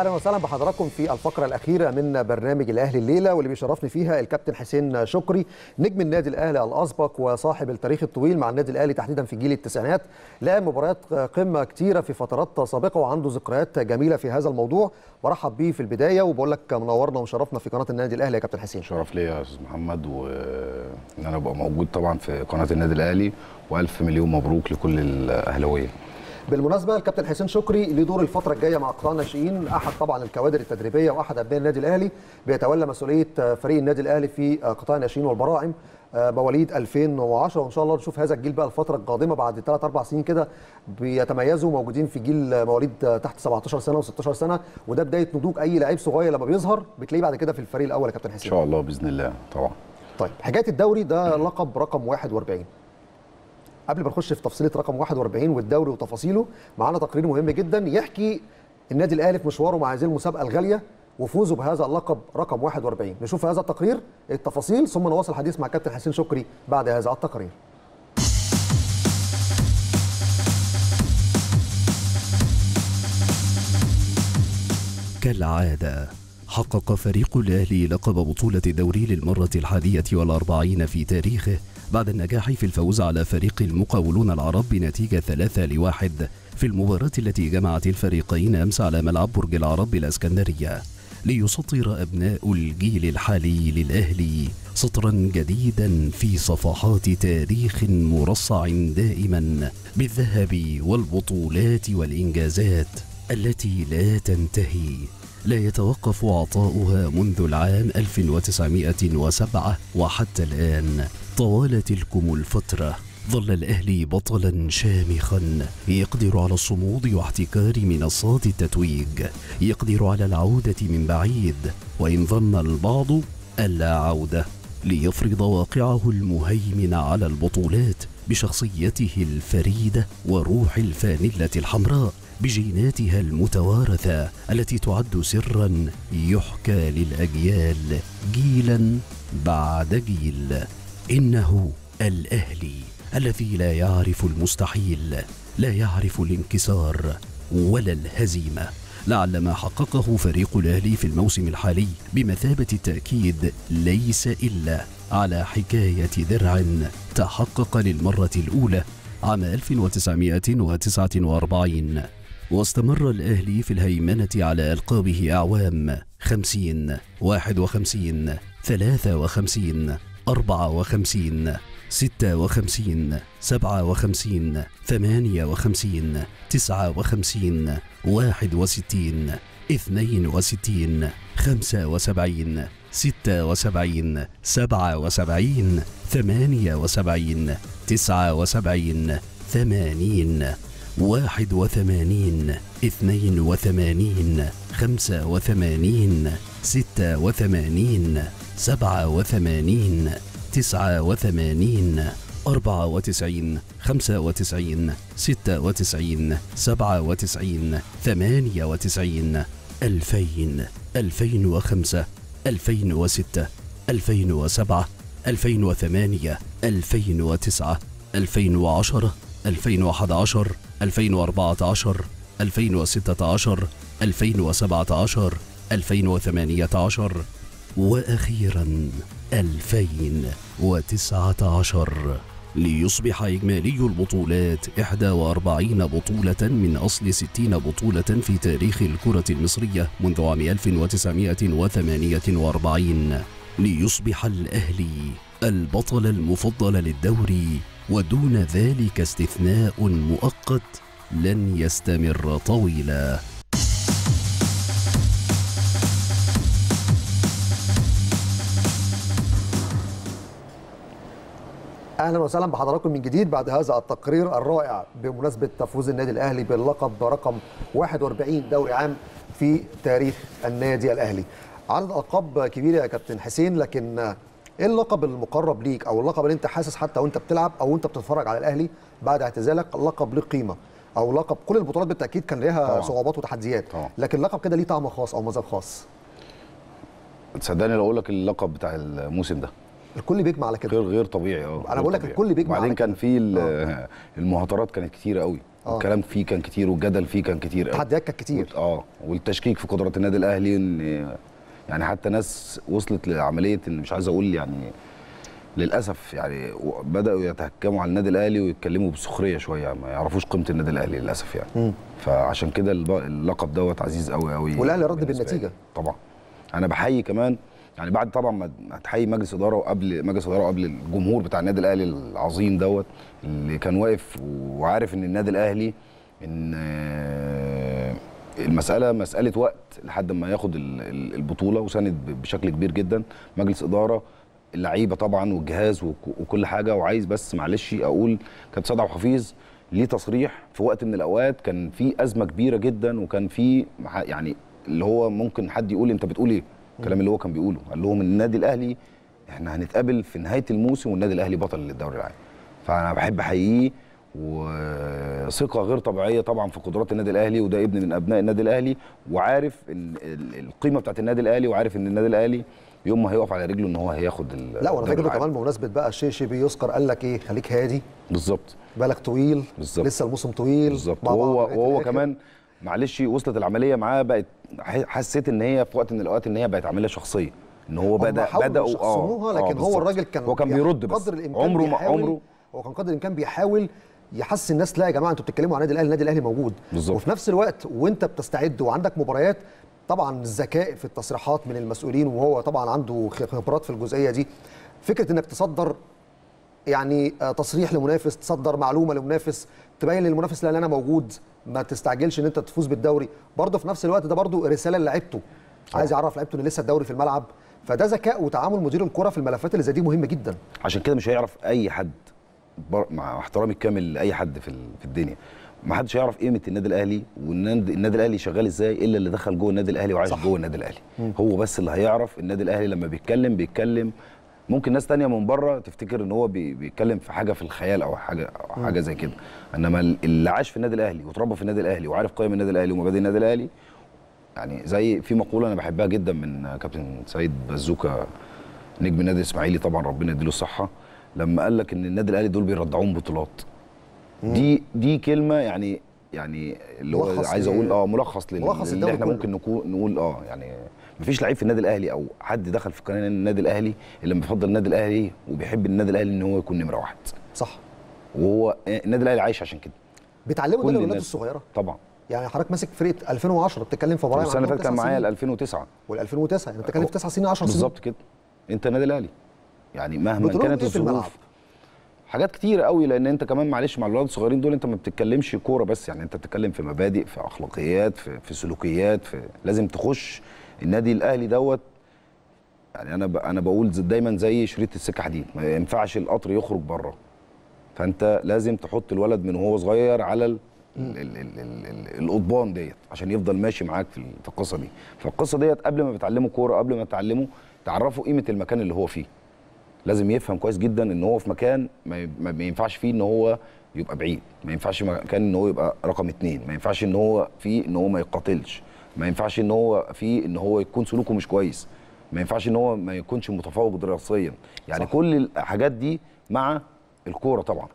أهلا وسهلا بحضراتكم في الفقرة الأخيرة من برنامج الأهلي الليلة واللي بيشرفني فيها الكابتن حسين شكري نجم النادي الأهلي الأسبق وصاحب التاريخ الطويل مع النادي الأهلي تحديدا في جيل التسعينات لعب مباريات قمة كتيرة في فترات سابقة وعنده ذكريات جميلة في هذا الموضوع. برحب بيه في البداية وبقول لك منورنا وشرفنا في قناة النادي الأهلي يا كابتن حسين. شرف ليا يا أستاذ محمد وإن أنا أبقى موجود طبعا في قناة النادي الأهلي وألف مليون مبروك لكل الأهلاوية. بالمناسبة الكابتن حسين شكري ليه دور الفترة الجاية مع قطاع الناشئين أحد طبعا الكوادر التدريبية وأحد أبناء النادي الأهلي بيتولى مسؤولية فريق النادي الأهلي في قطاع الناشئين والبراعم مواليد 2010 وإن شاء الله نشوف هذا الجيل بقى الفترة القادمة بعد 3 4 سنين كده بيتميزوا موجودين في جيل مواليد تحت 17 سنة و16 سنة. وده بداية نضوج أي لعيب صغير لما بيظهر بتلاقيه بعد كده في الفريق الأول يا كابتن حسين. إن شاء الله بإذن الله طبعا. طيب حكاية الدوري ده لقب رقم 41 قبل ما نخش في تفصيلة رقم 41 والدوري وتفاصيله معانا تقرير مهم جدا يحكي النادي الأهلي في مشواره مع هذه المسابقة الغالية وفوزه بهذا اللقب رقم 41 نشوف هذا التقرير التفاصيل ثم نواصل الحديث مع كابتن حسين شكري بعد هذا التقرير. كالعادة حقق فريق الأهلي لقب بطولة الدوري للمرة الحادية والأربعين في تاريخه بعد النجاح في الفوز على فريق المقاولون العرب بنتيجة ثلاثة لواحد في المباراة التي جمعت الفريقين أمس على ملعب برج العرب بالأسكندرية ليسطر أبناء الجيل الحالي للأهلي سطرا جديدا في صفحات تاريخ مرصع دائما بالذهب والبطولات والإنجازات التي لا تنتهي. لا يتوقف عطاؤها منذ العام 1907 وحتى الآن. طوال تلكم الفترة. ظل الأهلي بطلا شامخا. يقدر على الصمود واحتكار منصات التتويج. يقدر على العودة من بعيد. وإن ظن البعض ألا عودة. ليفرض واقعه المهيمن على البطولات بشخصيته الفريدة وروح الفانلة الحمراء. بجيناتها المتوارثة التي تعد سرا يحكى للأجيال جيلا بعد جيل. إنه الأهلي الذي لا يعرف المستحيل لا يعرف الانكسار ولا الهزيمة. لعل ما حققه فريق الأهلي في الموسم الحالي بمثابة التأكيد ليس إلا على حكاية درع تحقق للمرة الأولى عام 1949 واستمر الأهلي في الهيمنة على ألقابه أعوام 50 51 53 54 56 57 58 59 61 سبعة 75 76 77 78 وسبعين ثمانين. واحد وثمانين اثنين وثمانين خمسة وثمانين ستة وثمانين سبعة وثمانين تسعة وثمانين أربعة وتسعين خمسة وتسعين ستة وتسعين سبعة وتسعين ثمانية وتسعين ألفين ألفين وخمسة ألفين وستة ألفين وسبعة ألفين وثمانية ألفين وتسعة ألفين وعشرة. 2011 2014 2016 2017 2018 وأخيرا 2019 ليصبح إجمالي البطولات 41 بطولة من أصل 60 بطولة في تاريخ الكرة المصرية منذ عام 1948 ليصبح الأهلي البطل المفضل للدوري ودون ذلك استثناء مؤقت لن يستمر طويلا أهلا وسهلا بحضراتكم من جديد بعد هذا التقرير الرائع بمناسبة تفوز النادي الأهلي باللقب رقم 41 دوري عام في تاريخ النادي الأهلي. عدد ألقاب كبيرة يا كابتن حسين لكن إيه اللقب المقرب ليك أو اللقب اللي أنت حاسس حتى وأنت بتلعب أو وأنت بتتفرج على الأهلي بعد اعتزالك؟ اللقب له قيمه أو لقب كل البطولات بالتأكيد كان لها صعوبات وتحديات. طبعا. لكن لقب كده ليه طعم خاص أو مذاق خاص؟ تصدقني لو أقول لك اللقب بتاع الموسم ده. الكل بيجمع على كده. غير غير طبيعي آه أنا بقول لك الكل بيجمع بعدين على كان في ال- المهاترات كانت كتيره قوي. آه. والكلام فيه كان كتير والجدل فيه كان كتير قوي. تحديات كانت كتير. آه. والتشكيك في قدرات النادي الأهلي إن يعني حتى ناس وصلت لعملية ان مش عايز أقول يعني للأسف يعني بدأوا يتهكموا على النادي الأهلي ويتكلموا بسخرية شوية ما يعرفوش قيمة النادي الأهلي للأسف يعني مم. فعشان كده اللقب دوت عزيز قوي قوي والأهلي رد. لي. طبعا أنا بحيي كمان يعني بعد طبعا ما ما تحيي مجلس إدارة وقبل مجلس إدارة وقبل الجمهور بتاع النادي الأهلي العظيم دوت اللي كان واقف وعارف إن النادي الأهلي إن المسألة مسألة وقت لحد ما ياخد ال- ال- البطولة وساند بشكل كبير جدا. مجلس إدارة اللعيبة طبعا والجهاز وك- وكل حاجة وعايز بس معلش أقول كابتن سيد عبد الحفيظ ليه تصريح في وقت من الأوقات كان في أزمة كبيرة جدا وكان في يعني اللي هو ممكن حد يقول أنت بتقول إيه؟ الكلام اللي هو كان بيقوله. قال لهم النادي الأهلي إحنا هنتقابل في نهاية الموسم والنادي الأهلي بطل للدوري العام. فأنا بحب أحييه وثقة غير طبيعية طبعا في قدرات النادي الأهلي وده ابن من أبناء النادي الأهلي وعارف القيمة بتاعت النادي الأهلي وعارف إن النادي الأهلي يوم ما هيقف على رجله إن هو هياخد لا وأنا فاكر. كمان بمناسبة بقى الشيشي بيذكر قال لك إيه خليك هادي بالظبط بالك طويل بالظبط. لسه الموسم طويل بالظبط وهو وهو. كمان معلش وصلت العملية معاه بقت حسيت إن هي في وقت من الأوقات إن هي بقت عمليه شخصية إن هو بدا بداوا يشخصنوها لكن هو بالظبط. الراجل كان هو كان بيرد بس قدر الإمكان عمره عمره هو كان قدر الإمكان بيحاول يحسس الناس لا يا جماعة أنتوا بتتكلموا عن النادي الأهلي النادي الأهلي موجود. بالظبط. وفي نفس الوقت وانت بتستعد وعندك مباريات طبعا الذكاء في التصريحات من المسؤولين وهو طبعا عنده خبرات في الجزئية دي. فكرة إنك تصدر يعني آه، تصريح لمنافس تصدر معلومة لمنافس تبين للمنافس لا أنا موجود. ما تستعجلش إن أنت تفوز بالدوري. برضه في نفس الوقت ده برضه رسالة لعيبته. عايز يعرف لعيبته إن لسه الدوري في الملعب. فده ذكاء وتعامل مدير الكرة في الملفات اللي زي دي مهمه جدا. عشان كده مش هيعرف أي حد. مع احترامي الكامل لأي حد في في الدنيا. ما حدش يعرف قيمة النادي الأهلي والنادي النادي الأهلي شغال إزاي إلا اللي دخل جوه النادي الأهلي وعايش. جوه النادي الأهلي. هو بس اللي هيعرف النادي الأهلي لما بيتكلم بيتكلم. ممكن ناس تانية من بره تفتكر إن هو بي- بيتكلم في حاجة في الخيال أو حاجة أو حاجة زي كده. إنما اللي عاش في النادي الأهلي وتربى في النادي الأهلي وعارف قيم النادي الأهلي ومبادئ النادي الأهلي يعني زي في مقولة أنا بحبها جدا من كابتن سيد بازوكا نجم النادي الإسماعيلي طبعا ربنا يديله الصحة. لما قال لك إن النادي الأهلي دول بيرضعوهم بطولات. دي دي كلمة يعني يعني اللي هو عايز أقول آه ملخص لل- ملخص اللي إحنا كله. ممكن نكون نقول آه يعني مفيش لعيب في النادي الأهلي أو حد دخل في قناة النادي الأهلي إلا لما بيفضل النادي الأهلي وبيحب النادي الأهلي إن هو يكون نمرة واحد. صح. وهو النادي الأهلي عايش عشان كده. بتعلموا ده للاولاد الناس. الصغيرة. طبعا. يعني حضرتك ماسك فرقه 2010 بتتكلم في برايم والسنة اللي فاتت كان معايا ال 2009 وال 2009 يعني بتتكلم في 9 سنين 10 سنين. بالظبط كده. أنت النادي الأهلي. يعني مهما كانت إيه؟ الظروف. حاجات كتير قوي لأن أنت كمان معلش مع الولاد الصغيرين دول أنت ما بتتكلمش كورة بس يعني أنت بتتكلم في مبادئ في أخلاقيات في, في سلوكيات في لازم تخش النادي الأهلي دوت. يعني أنا ب... أنا بقول دايما زي شريط السكة حديد ما ينفعش القطر يخرج بره. فأنت لازم تحط الولد من وهو صغير على ال... ال... ال... ال... ال... ال... القضبان ديت عشان يفضل ماشي معاك في القصة دي. فالقصة ديت قبل ما بتعلمه كورة قبل ما تعلمه تعرفه قيمة المكان اللي هو فيه. لازم يفهم كويس جدا إن هو في مكان ما ينفعش فيه إن هو يبقى بعيد. ما ينفعش مكان إن هو يبقى رقم اتنين. ما ينفعش إن هو فيه إن هو ما يقاتلش ما ينفعش إن هو فيه إن هو يكون سلوكه مش كويس. ما ينفعش إن هو ما يكونش متفوق دراسيا. يعني صح. كل الحاجات دي مع الكورة طبعا.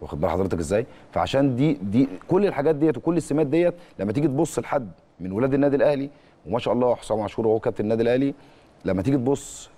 واخد بال حضرتك إزاي؟ فعشان دي دي كل الحاجات ديت وكل السمات ديت لما تيجي تبص لحد من ولاد النادي الأهلي وما شاء الله حسام عاشور وهو كابتن النادي الأهلي لما تيجي تبص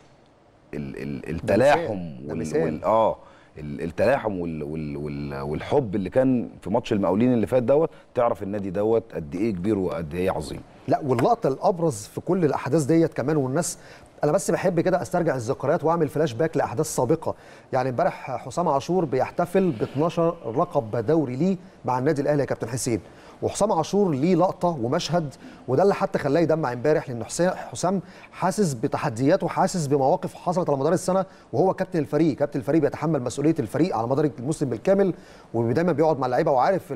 التلاحم وال آه ال- التلاحم وال وال والحب اللي كان في ماتش المقاولين اللي فات دوت تعرف النادي دوت قد إيه كبير وقد إيه عظيم. لا واللقطة الأبرز في كل الأحداث ديت كمان والناس أنا بس بحب كده أسترجع الذكريات وأعمل فلاش باك لأحداث سابقة. يعني امبارح حسام عاشور بيحتفل ب 12 لقب دوري ليه مع النادي الأهلي يا كابتن حسين. وحسام عاشور ليه لقطة ومشهد وده اللي حتى خلاه يدمع امبارح لأن حسام حاسس بتحديات وحاسس بمواقف حصلت على مدار السنة وهو كابتن الفريق كابتن الفريق بيتحمل مسؤولية الفريق على مدار الموسم بالكامل ودايما بيقعد مع اللعيبة وعارف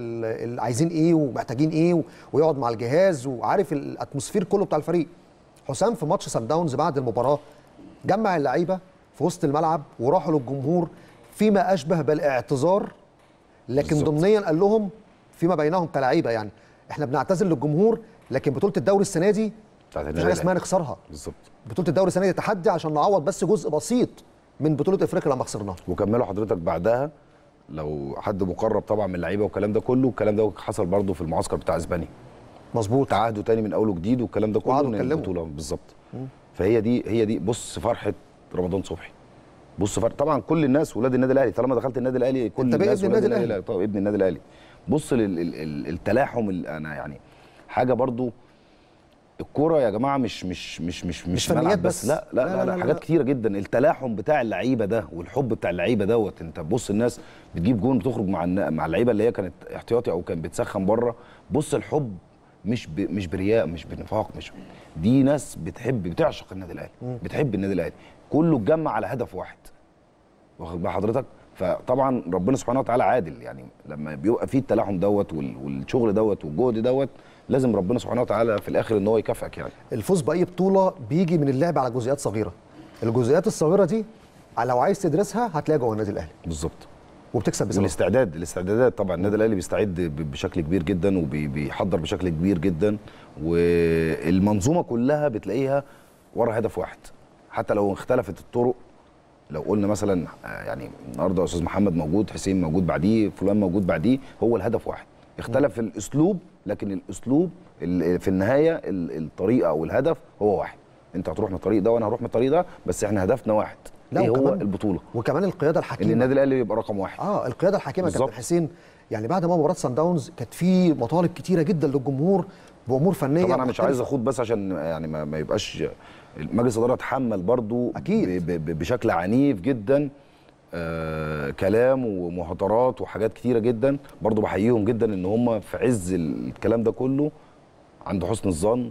عايزين إيه ومحتاجين إيه ويقعد مع الجهاز وعارف الاتموسفير كله بتاع الفريق حسام في ماتش سان داونز بعد المباراة جمع اللعيبة في وسط الملعب وراحوا للجمهور فيما أشبه بالإعتذار لكن بالظبط. ضمنيا قال لهم فيما بينهم كلعيبه يعني. إحنا بنعتذر للجمهور لكن بطولة الدوري السنة دي مش حاجة اسمها. نخسرها. بالظبط. بطولة الدوري السنة دي تحدي عشان نعوض بس جزء بسيط من بطولة إفريقيا لما خسرناها. وكملوا حضرتك بعدها لو حد مقرب طبعا من اللعيبة والكلام ده كله الكلام ده حصل برضه في المعسكر بتاع أسبانيا. مظبوط. تعهدوا تاني من أول وجديد والكلام ده كله من. البطولة. بالظبط. فهي دي هي دي بص فرحة رمضان صبحي. بص فرح طبعا كل الناس ولاد النادي الأهلي طالما دخلت النادي الأهلي كل الناس ابن النادي الأهلي. طبعا ابن النادي الأهلي. بص للتلاحم اللي أنا يعني حاجة برضو الكورة يا جماعة مش مش مش مش مش ملعب بس. بس. لا لا لا, لا, لا, حاجات كتيرة جدا. التلاحم بتاع اللعيبة ده والحب بتاع اللعيبة دوت. انت بص الناس بتجيب جون بتخرج مع مع اللعيبة اللي هي كانت احتياطي أو كانت بتسخن بره. بص الحب مش ب... مش برياء مش بنفاق مش دي ناس بتحب بتعشق النادي الأهلي بتحب النادي الأهلي. كله اتجمع على هدف واحد. واخد بال حضرتك؟ فطبعا ربنا سبحانه وتعالى عادل يعني لما بيبقى فيه التلاحم دوت وال- والشغل دوت والجهد دوت لازم ربنا سبحانه وتعالى في الآخر إن هو يكافئك يعني. الفوز بأي بطولة بيجي من اللعب على جزئيات صغيرة. الجزئيات الصغيرة دي لو عايز تدرسها هتلاقيها جوه النادي الأهلي. بالظبط. وبتكسب بسبب والاستعداد الاستعدادات طبعا النادي الأهلي بيستعد بشكل كبير جدا وبيحضر بشكل كبير جدا والمنظومة كلها بتلاقيها ورا هدف واحد. حتى لو اختلفت الطرق لو قلنا مثلا آه، يعني النهارده أستاذ محمد موجود حسين موجود بعديه فلان موجود بعديه هو الهدف واحد. اختلف الأسلوب لكن الأسلوب ال- في النهاية ال- الطريقة أو الهدف هو واحد. أنت هتروح من الطريق ده وأنا هروح من الطريق ده بس إحنا هدفنا واحد. لا، إيه هو البطولة وكمان القيادة الحكيمة النادي الأهلي يبقى رقم واحد آه القيادة الحكيمة كابتن. حسين يعني بعد ما مباراة سان داونز كانت في مطالب كتيرة جدا للجمهور بأمور فنية طبعا أنا مش. عايز أخوض بس عشان يعني ما, ما يبقاش مجلس الاداره اتحمل برضو أكيد. ب ب بشكل عنيف جدا آه كلام ومهاترات وحاجات كتيرة جدا برضو بحييهم جدا إن هم في عز الكلام ده كله عند حسن الظن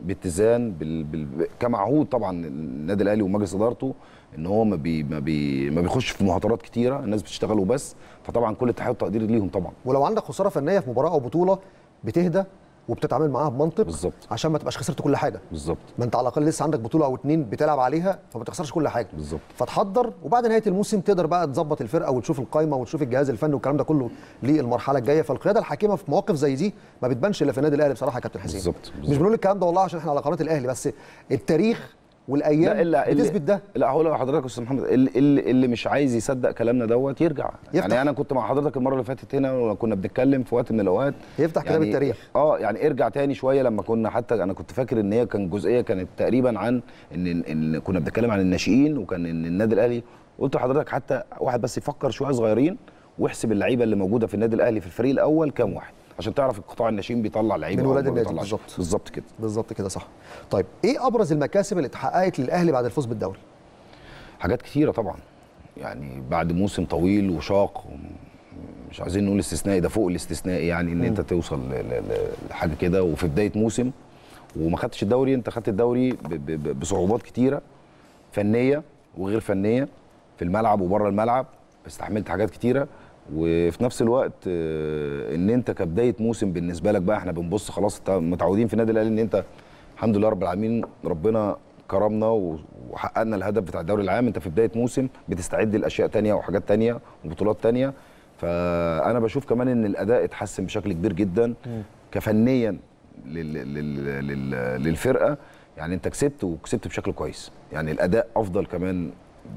باتزان بال بال كمعهود طبعا النادي الأهلي ومجلس إدارته إن هو ما بي ما بي ما بيخش في مهاترات كتيرة الناس بتشتغل وبس فطبعا كل التحيه والتقدير ليهم طبعا ولو عندك خسارة فنية في مباراة أو بطولة بتهدى وبتتعامل معاها بمنطق بالظبط. عشان ما تبقاش خسرت كل حاجة بالظبط ما أنت على الأقل لسه عندك بطولة أو اتنين بتلعب عليها فما تخسرش كل حاجة بالظبط. فتحضر وبعد نهاية الموسم تقدر بقى تظبط الفرقة وتشوف القايمة وتشوف الجهاز الفني والكلام ده كله للمرحلة الجاية فالقيادة الحكيمه في مواقف زي دي ما بتبانش إلا في النادي الأهلي بصراحة يا كابتن حسين بالظبط، مش. بنقول الكلام ده والله عشان إحنا على قناة الأهلي بس التاريخ والأيام لا اللي- بتثبت ده. لا هقول لحضرتك يا أستاذ محمد اللي, اللي, مش عايز يصدق كلامنا دوت يرجع. يفتح. يعني أنا كنت مع حضرتك المرة اللي فاتت هنا وكنا بنتكلم في وقت من الأوقات. يفتح كتاب يعني التاريخ. آه يعني ارجع تاني شوية لما كنا حتى أنا كنت فاكر إن هي كان جزئية كانت تقريبا عن إن إن كنا بنتكلم عن الناشئين وكان إن النادي الأهلي. قلت لحضرتك حتى واحد بس يفكر شوية صغيرين واحسب اللعيبة اللي موجودة في النادي الأهلي في الفريق الأول كام واحد. عشان تعرف القطاع الناشئين بيطلع لعيبة من ولاد النادي. بالظبط. بالظبط كده. بالظبط كده صح. طيب إيه أبرز المكاسب اللي اتحققت للأهلي بعد الفوز بالدوري؟ حاجات كتيرة طبعا. يعني بعد موسم طويل وشاق مش عايزين نقول استثنائي ده فوق الاستثنائي يعني إن أنت توصل لحاجة كده. وفي بداية موسم وما خدتش الدوري أنت خدت الدوري بصعوبات كتيرة فنية وغير فنية في الملعب وبره الملعب استحملت حاجات كتيرة. وفي نفس الوقت آه، إن أنت كبداية موسم بالنسبة لك بقى إحنا بنبص خلاص متعودين في النادي الأهلي إن أنت الحمد لله رب العالمين ربنا كرمنا وحققنا الهدف بتاع الدوري العام. أنت في بداية موسم بتستعد لأشياء تانية وحاجات تانية وبطولات تانية. فأنا بشوف كمان إن الأداء اتحسن بشكل كبير جدا كفنيا لل... لل... لل... للفرقة. يعني أنت كسبت وكسبت بشكل كويس. يعني الأداء أفضل كمان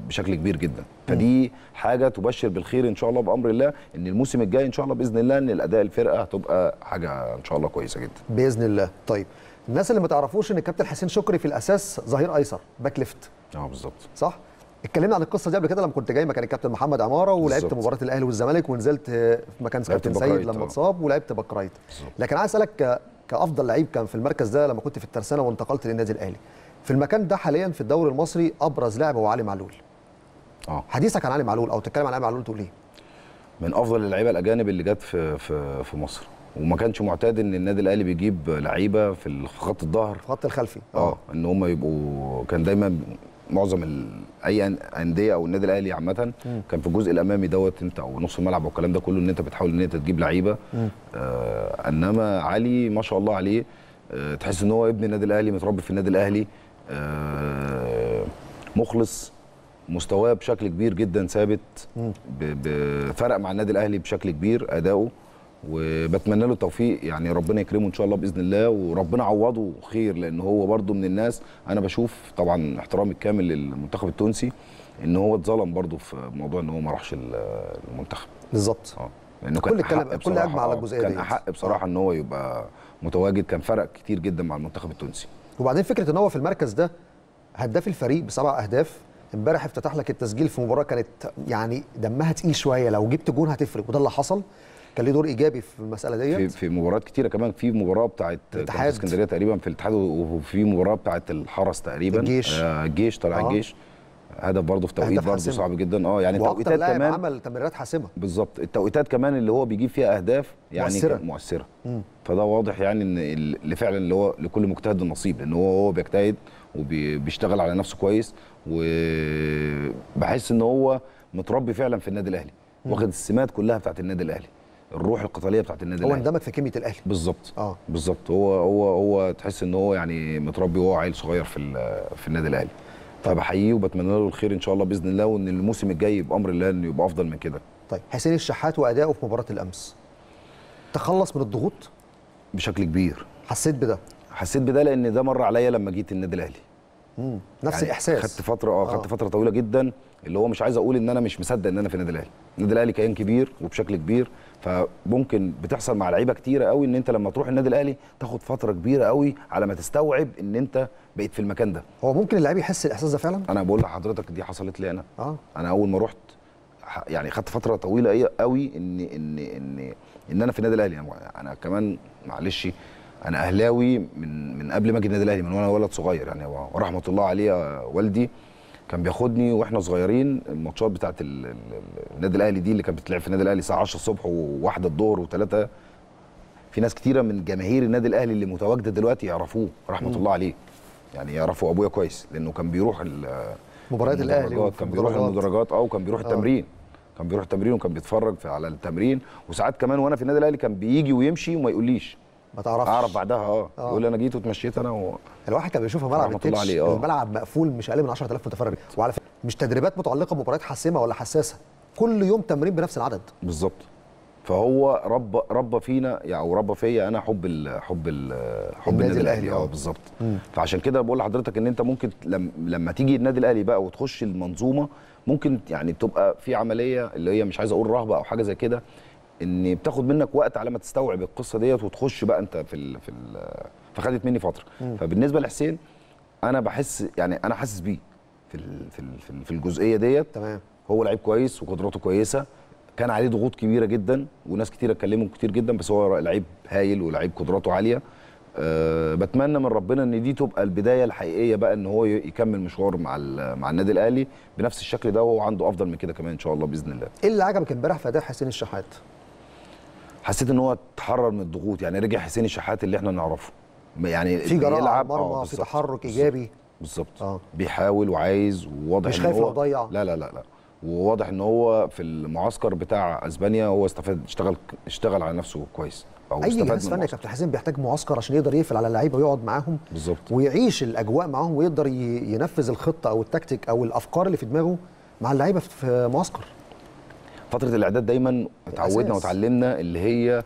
بشكل كبير جدا فدي حاجة تبشر بالخير إن شاء الله بأمر الله إن الموسم الجاي إن شاء الله بإذن الله إن الأداء الفرقة هتبقى حاجة إن شاء الله كويسة جدا بإذن الله طيب الناس اللي ما تعرفوش إن الكابتن حسين شكري في الأساس ظهير أيسر back left آه بالظبط صح اتكلمنا عن القصة دي قبل كده لما كنت جاي مكان الكابتن محمد عمارة ولعبت. مباراة الأهلي والزمالك ونزلت في مكان كابتن سيد لما آه. اتصاب ولعبت back right بالظبط. لكن عايز أسألك. كأفضل لعيب كان في المركز ده لما كنت في الترسانة وانتقلت للنادي الأهلي في المكان ده حاليا في الدوري المصري أبرز لاعب هو علي معلول. آه. حديثك عن علي معلول أو تتكلم عن علي معلول تقول إيه؟ من أفضل اللعيبة الأجانب اللي جت في في في مصر. وما كانش معتاد إن النادي الأهلي بيجيب لعيبة في خط الظهر. في الخط الخلفي. آه. إن هم يبقوا كان دايما معظم ال... أي أندية أو النادي الأهلي عامة كان في الجزء الأمامي دوت أنت أو نص الملعب والكلام ده كله إن أنت بتحاول إن أنت تجيب لعيبة. آه. إنما علي ما شاء الله عليه آه تحس إن هو ابن النادي الأهلي متربي في النادي الأهلي. آه مخلص مستواه بشكل كبير جدا ثابت فرق مع النادي الأهلي بشكل كبير أداؤه وبتمنى له التوفيق. يعني ربنا يكرمه إن شاء الله بإذن الله وربنا عوضه خير لأن هو برده من الناس أنا بشوف طبعا احترامي الكامل للمنتخب التونسي إن هو اتظلم برده في موضوع إن هو ما راحش ال- المنتخب. بالظبط. آه لأنه كل كان الكلام- أحق كل أجمع على آه، الجزئية كان ديت. أحق بصراحة إن هو يبقى متواجد كان فرق كتير جدا مع المنتخب التونسي. وبعدين فكرة إن هو في المركز ده هداف الفريق بسبع أهداف إمبارح افتتح لك التسجيل في مباراة كانت يعني دمها تقيل شوية لو جبت جون هتفرق وده اللي حصل كان ليه دور إيجابي في المسألة في ديت في مباريات كتيرة كمان في مباراة بتاعت الاتحاد. في اسكندرية تقريبا في الاتحاد وفي مباراة بتاعت الحرس تقريبا الجيش. آه الجيش طلع آه. الجيش هدف برضه في توقيت برضه. صعب جدا. آه يعني التوقيتات كمان عمل تمريرات حاسمة. بالظبط. التوقيتات كمان اللي هو بيجيب فيها أهداف يعني مؤثرة. مم. فده واضح يعني إن ال- اللي فعلا اللي هو لكل مجتهد نصيب لأن هو هو بيجتهد وبيشتغل على نفسه كويس وبحس إن هو متربي فعلا في النادي الأهلي. واخد السمات كلها بتاعت النادي الأهلي. الروح القتالية بتاعت النادي هو الأهلي. اندمج في كيمياء الأهلي. بالظبط. آه. بالظبط. هو هو هو تحس إن هو يعني متربي وهو عيل صغير في في النادي الأهلي. فبحييه وبتمنى له الخير إن شاء الله بإذن الله وإن الموسم الجاي بامر الله إنه يبقى أفضل من كده. طيب حسين الشحات وادائه في مباراة الأمس تخلص من الضغوط؟ بشكل كبير. حسيت بده؟ حسيت بده لأن ده مر عليا لما جيت النادي الأهلي. نفس يعني الإحساس. خدت فترة آه آه. خدت فترة طويلة جدا. اللي هو مش عايز أقول ان أنا مش مصدق ان أنا في النادي الاهلي. النادي الاهلي كيان كبير وبشكل كبير فممكن بتحصل مع لعيبة كتيرة قوي ان انت لما تروح النادي الاهلي تاخد فترة كبيرة قوي على ما تستوعب ان انت بقيت في المكان ده. هو ممكن اللاعب يحس الإحساس ده فعلا؟ أنا بقول لحضرتك دي حصلت لي أنا. آه. أنا اول ما رحت يعني خدت فترة طويلة قوي ان ان ان ان أنا في النادي الاهلي. يعني أنا كمان معلش أنا اهلاوي من من قبل ما أجي النادي الاهلي من وأنا ولد صغير. يعني ورحمه الله عليه آه، والدي. كان بياخدني وإحنا صغيرين الماتشات ال- النادي الأهلي دي اللي كانت بتلعب في النادي الأهلي الساعة 10 الصبح و1 الظهر و3 في ناس كتيرة من جماهير النادي الأهلي اللي متواجدة دلوقتي يعرفوه رحمة الله عليه. يعني يعرفوا أبويا كويس لأنه كان بيروح مباريات الأهلي كان بيروح المدرجات. آه وكان بيروح التمرين. كان بيروح التمرين وكان بيتفرج على التمرين. وساعات كمان وأنا في النادي الأهلي كان بيجي ويمشي وما يقوليش. ما تعرفش. اعرف بعدها آه. آه. يقول أنا جيت واتمشيت أنا و... الواحد كان بيشوف ملعب التتش. الملعب مقفول مش أقل من 10000 متفرج. وعلى فكرة مش تدريبات متعلقة بمباريات حاسمة ولا حساسة. كل يوم تمرين بنفس العدد. بالظبط. فهو رب ربى فينا يعني أو ربى فيا أنا حب ال حب ال حب النادي الأهلي آه. آه. بالظبط. فعشان كده بقول لحضرتك إن أنت ممكن لم لما تيجي النادي الأهلي بقى وتخش المنظومة ممكن يعني تبقى في عملية اللي هي مش عايز أقول رهبة أو حاجة زي كده إن بتاخد منك وقت على ما تستوعب القصة ديت وتخش بقى أنت في ال في ال فخدت مني فترة. فبالنسبة لحسين أنا بحس يعني أنا حاسس بيه في ال في ال في ال- في الجزئية ديت. تمام. هو لعيب كويس وقدراته كويسة. كان عليه ضغوط كبيرة جدا وناس كتير اتكلموا كتير جدا بس هو لعيب هايل ولعيب قدراته عالية. أه بتمنى من ربنا إن دي تبقى البداية الحقيقية بقى إن هو يكمل مشوار مع مع النادي الأهلي بنفس الشكل ده وهو عنده أفضل من كده كمان إن شاء الله بإذن الله. إيه اللي عجبك امبارح في أداء حسين الشحات؟ حسيت إن هو اتحرر من الضغوط. يعني رجع حسين الشحات اللي إحنا نعرفه. يعني في جراءه على بيلعب- المرمى آه، في بالظبط، تحرك. إيجابي. بالظبط. آه. بيحاول وعايز وواضح مش خايف لو ضيع. لا لا لا لا. وواضح إن هو في المعسكر بتاع أسبانيا هو استفاد اشتغل اشتغل على نفسه كويس. أو أي استفاد جهاز فني يا. كابتن حسين بيحتاج معسكر عشان يقدر يقفل على اللعيبة ويقعد معاهم بالظبط. ويعيش الأجواء معاهم ويقدر ينفذ الخطة أو التكتيك أو الأفكار اللي في دماغه مع اللعيبة في معسكر. فترة الإعداد دايما اتعودنا. وتعلمنا اللي هي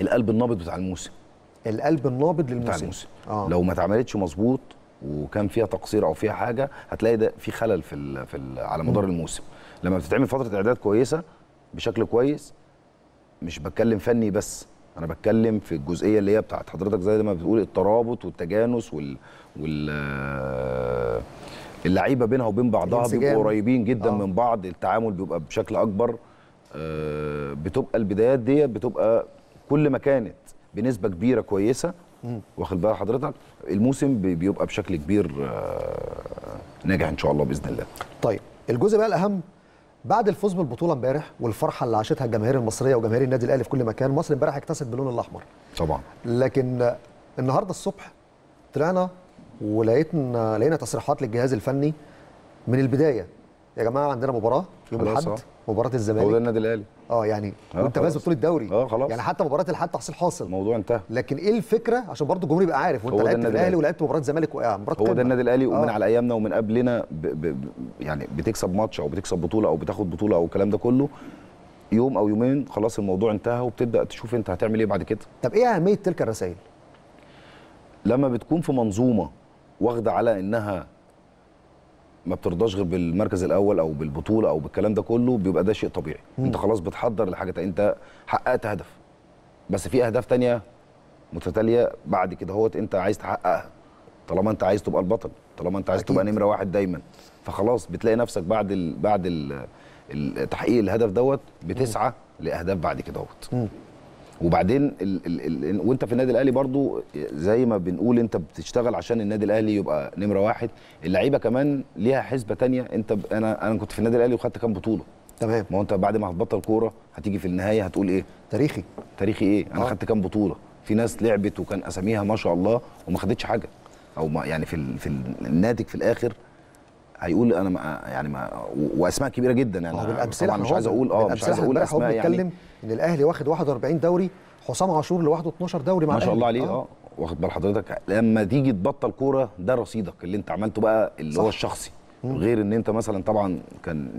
القلب النابض بتاع الموسم. القلب النابض بتاع للموسم. الموسم. آه. لو ما اتعملتش مظبوط وكان فيها تقصير أو فيها حاجة هتلاقي ده في خلل في ال في ال على مدار الموسم. لما بتتعمل فترة إعداد كويسة بشكل كويس مش بتكلم فني بس أنا بتكلم في الجزئية اللي هي بتاعت حضرتك زي ما بتقول الترابط والتجانس وال وال اللعيبة بينها وبين بعضها. بيبقوا قريبين جدا آه. من بعض التعامل بيبقى بشكل أكبر. آه، بتبقى البدايات ديت بتبقى كل ما كانت بنسبة كبيرة كويسة. واخد بال حضرتك؟ الموسم بي- بيبقى بشكل كبير آه، ناجح إن شاء الله بإذن الله. طيب الجزء بقى الأهم بعد الفوز بالبطولة امبارح والفرحة اللي عاشتها الجماهير المصرية وجماهير النادي الأهلي في كل مكان مصر امبارح اكتست باللون الأحمر. طبعا. لكن النهارده الصبح طلعنا ولقيتنا لقينا تصريحات للجهاز الفني من البداية يا جماعة عندنا مباراة يوم الأحد آه. مباراة هو ده الزمالك النادي الأهلي آه يعني آه، وأنت فاز. بطوله الدوري آه، خلاص. يعني حتى مباراة الحد تحصيل حاصل الموضوع انتهى لكن إيه الفكرة عشان برضو الجمهور يبقى عارف وأنت لعبت الأهلي. ولعبت مباراة الزمالك وقع مباراة هو. ده النادي الأهلي ومن آه. على أيامنا ومن قبلنا ب ب ب يعني بتكسب ماتش أو بتكسب بطولة أو بتاخد بطولة أو الكلام ده كله يوم أو يومين خلاص الموضوع انتهى وبتبدأ تشوف أنت هتعمل إيه بعد كده طب إيه أهمية تلك الرسائل لما بتكون في منظومة واخدة على إنها ما بترضاش غير بالمركز الأول أو بالبطولة أو بالكلام ده كله بيبقى ده شيء طبيعي. أنت خلاص بتحضر لحاجة. أنت حققت هدف. بس في أهداف تانية متتالية بعد كده هوت أنت عايز تحققها. طالما أنت عايز تبقى البطل طالما أنت عايز أكيد. تبقى نمرة واحد دايما. فخلاص بتلاقي نفسك بعد ال بعد ال تحقيق الهدف دوت بتسعى لأهداف بعد كده هوت وبعدين ال ال ال وانت في النادي الاهلي برضو زي ما بنقول انت بتشتغل عشان النادي الاهلي يبقى نمرة واحد. اللعيبة كمان ليها حسبة تانية. انت ب... أنا أنا كنت في النادي الاهلي وخدت كام بطولة. تمام. ما هو انت بعد ما هتبطل كورة هتيجي في النهاية هتقول إيه؟ تاريخي. تاريخي إيه؟ أنا آه. خدت كام بطولة؟ في ناس لعبت وكان اساميها ما شاء الله وما خدتش حاجة. أو ما يعني في ال... في الناتج في الآخر هيقول أنا ما يعني ما واسماء كبيرة جدا. يعني بالأمثلة طبعا مش عايز أقول آه مش عايز أقول أسماء يعني إن الأهلي واخد 41 دوري حسام عاشور لوحده 12 دوري مع ما شاء الله. عليه آه. واخد بال حضرتك. لما تيجي تبطل كورة ده رصيدك اللي انت عملته بقى اللي صح. هو الشخصي غير ان انت مثلا طبعا كان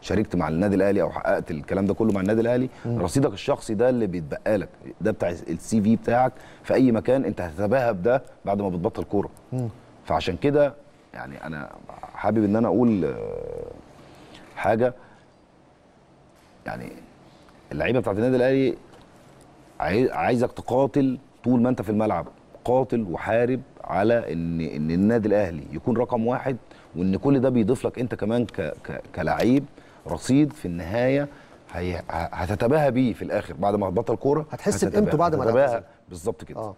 شاركت مع النادي الأهلي أو حققت الكلام ده كله مع النادي الأهلي رصيدك الشخصي ده اللي بيتبقى لك. ده بتاع السي في بتاعك. في أي مكان انت هتتباهى بده بعد ما بتبطل كورة. فعشان كده يعني أنا حابب إن أنا أقول آه، حاجة. يعني اللعيبة بتاعت النادي الأهلي عاي- عايزك تقاتل طول ما أنت في الملعب. قاتل وحارب على ان إن النادي الأهلي يكون رقم واحد وإن كل ده بيضيف لك أنت كمان ك ك كلعيب رصيد في النهاية هي هتتباهى بيه في الآخر. بعد ما هتبطل كورة هتحس بقيمته بعد ما هتتباهى. بالظبط كده. آه.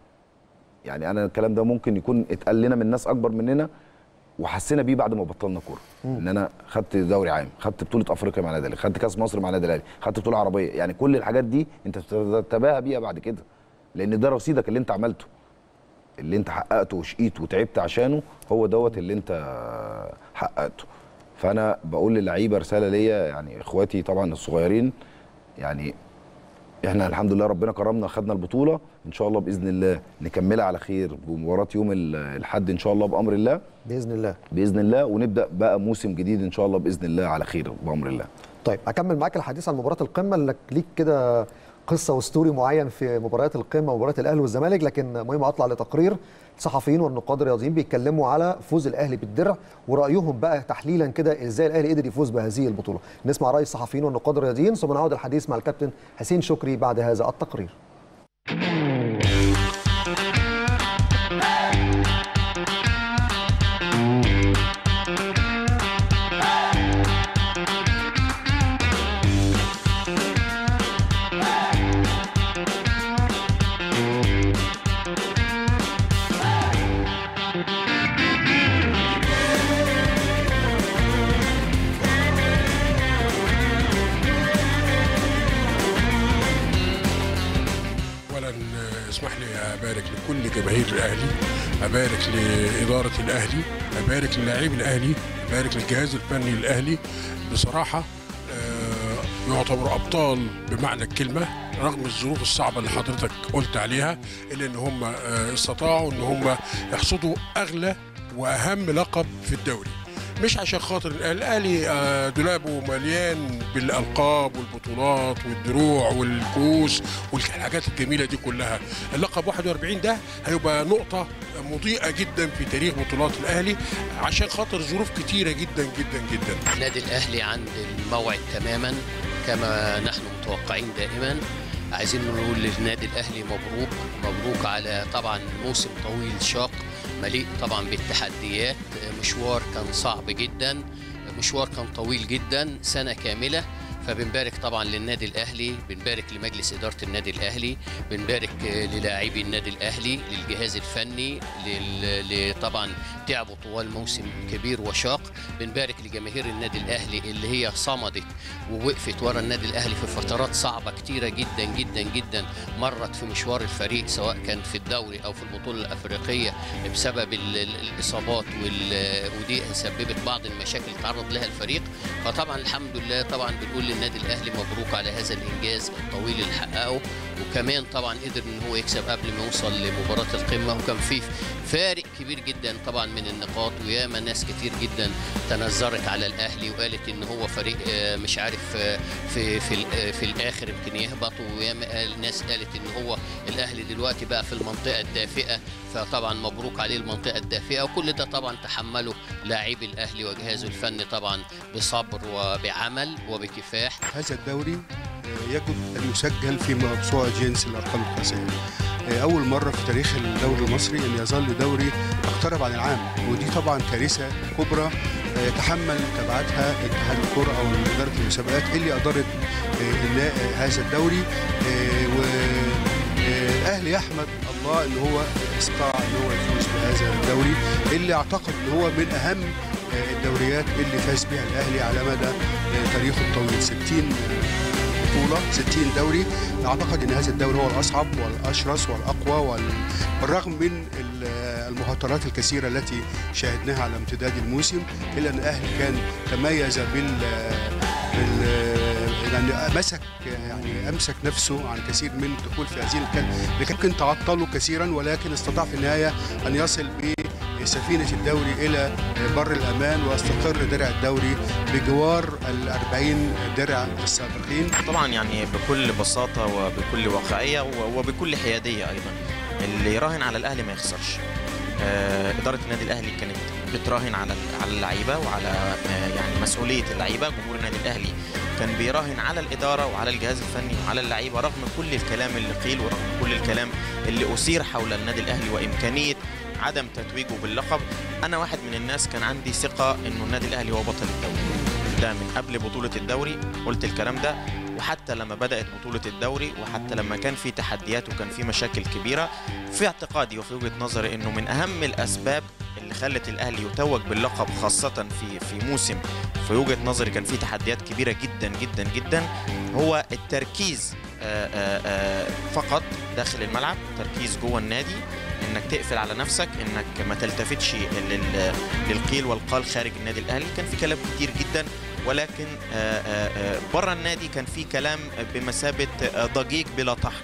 يعني أنا الكلام ده ممكن يكون اتقال لنا من ناس أكبر مننا وحسينا بيه بعد ما بطلنا كورة. إن أنا خدت دوري عام خدت بطولة أفريقيا مع النادي الأهلي خدت كأس مصر مع النادي الأهلي خدت بطولة عربية. يعني كل الحاجات دي أنت بتتباهى بيها بعد كده. لأن ده رصيدك اللي أنت عملته. اللي أنت حققته وشقيت وتعبت عشانه هو دوت اللي أنت حققته. فأنا بقول للعيبة رسالة ليا يعني إخواتي طبعا الصغيرين يعني إحنا الحمد لله ربنا كرمنا خدنا البطولة. إن شاء الله بإذن الله نكملها على خير. بمباراه يوم ال- الاحد إن شاء الله بأمر الله. بإذن الله. بإذن الله. ونبدأ بقى موسم جديد إن شاء الله بإذن الله على خير بأمر الله. طيب أكمل معاك الحديث عن مباراة القمة. لك ليك كده قصة وستوري معين في مباريات القمة ومباريات الأهلي والزمالك. لكن مهم أطلع لتقرير. الصحفيين والنقاد الرياضيين بيتكلموا على فوز الأهلي بالدرع ورأيهم بقى تحليلا كده إزاي الأهلي قدر يفوز بهذه البطولة. نسمع رأي الصحفيين والنقاد الرياضيين ثم نعود الحديث مع الكابتن حسين شكري بعد هذا التقرير. أبارك لإدارة الأهلي أبارك للاعبي الأهلي أبارك للجهاز الفني الأهلي. بصراحة آه، يعتبروا أبطال بمعنى الكلمة رغم الظروف الصعبة اللي حضرتك قلت عليها إلا إن هم آه، استطاعوا إن هم يحصدوا أغلى وأهم لقب في الدوري. مش عشان خاطر الأهلي آه، دولابه مليان بالألقاب والبطولات والدروع والكؤوس والحاجات الجميلة دي كلها. اللقب 41 ده هيبقى نقطة مضيئة جدا في تاريخ بطولات الأهلي عشان خاطر ظروف كتيرة جدا جدا جدا. النادي الأهلي عند الموعد تماما كما نحن متوقعين دائما. عايزين نقول للنادي الأهلي مبروك مبروك على طبعا موسم طويل شاق. مليء طبعا بالتحديات. مشوار كان صعب جدا مشوار كان طويل جدا سنة كاملة. فبنبارك طبعا للنادي الأهلي بنبارك لمجلس إدارة النادي الأهلي بنبارك للاعبي النادي الأهلي للجهاز الفني لل- طبعا تعبوا طوال موسم كبير وشاق. بنبارك لجماهير النادي الأهلي اللي هي صمدت ووقفت ورا النادي الأهلي في فترات صعبة كتيرة جدا جدا جدا مرت في مشوار الفريق سواء كان في الدوري أو في البطولة الأفريقية بسبب ال- ال- الإصابات وال- ودي سببت بعض المشاكل تعرض لها الفريق. فطبعا الحمد لله طبعا بنقول النادي الأهلي مبروك على هذا الإنجاز الطويل اللي حققه. وكمان طبعا قدر ان هو يكسب قبل ما يوصل لمباراة القمة وكان في فارق كبير جدا طبعا من النقاط وياما ناس كتير جدا تنظرت على الأهلي وقالت إن هو فريق آه، مش عارف آه، في في آه، في الآخر يمكن يهبط وياما ناس قالت إن هو الأهلي دلوقتي بقى في المنطقة الدافئة فطبعا مبروك عليه المنطقة الدافئة وكل ده طبعا تحمله لاعبي الأهلي وجهازه الفني طبعا بصبر وبعمل وبكفاح. هذا الدوري يجب أن يسجل في موسوعه جينز الأرقام القياسية. آه، أول مرة في تاريخ الدوري المصري أن يظل دوري اقترب عن العام ودي طبعا كارثة كبرى آه، يتحمل تبعاتها اتحاد الكرة أو إدارة المسابقات اللي أدارت آه، هذا الدوري والاهلي يحمد الله إن هو استطاع إن هو يفوز بهذا الدوري اللي أعتقد إن هو من أهم الدوريات اللي فاز بها الأهلي على مدى تاريخه الطويل 60 بطولة 60 دوري. أعتقد أن هذا الدوري هو الأصعب والأشرس والأقوى وال- بالرغم من ال- المهاترات الكثيرة التي شاهدناها على امتداد الموسم. إلا أن الأهلي كان تميز بال يعني مسك يعني أمسك نفسه عن كثير من الدخول في هذه اللي كان تعطله كثيرا ولكن استطاع في النهاية أن يصل بسفينه الدوري إلى بر الأمان وأستقر درع الدوري بجوار ال 40 درع السابقين. طبعا يعني بكل بساطة وبكل واقعية وبكل حيادية أيضا. اللي يراهن على الأهلي ما يخسرش. آه، إدارة النادي الأهلي كانت بتراهن على على اللعيبة وعلى آه، يعني مسؤولية اللعيبة. جمهور النادي الأهلي كان بيراهن على الإدارة وعلى الجهاز الفني وعلى اللعيبة رغم كل الكلام اللي قيل ورغم كل الكلام اللي أثير حول النادي الأهلي وإمكانية عدم تتويجه باللقب. أنا واحد من الناس كان عندي ثقة إنه النادي الأهلي هو بطل الدوري. ده من قبل بطولة الدوري قلت الكلام ده. وحتى لما بدأت بطولة الدوري وحتى لما كان في تحديات وكان في مشاكل كبيرة في اعتقادي وفي وجهة نظري إنه من أهم الأسباب اللي خلت الأهلي يتوج باللقب خاصة في في موسم في وجهة نظري كان في تحديات كبيرة جدا جدا جدا هو التركيز آه، آه، آه، فقط داخل الملعب تركيز جوه النادي. إنك تقفل على نفسك إنك ما تلتفتش لل- للقيل والقال خارج النادي الأهلي. كان في كلام كتير جدا ولكن بره النادي كان في كلام بمثابة ضجيج بلا طحن.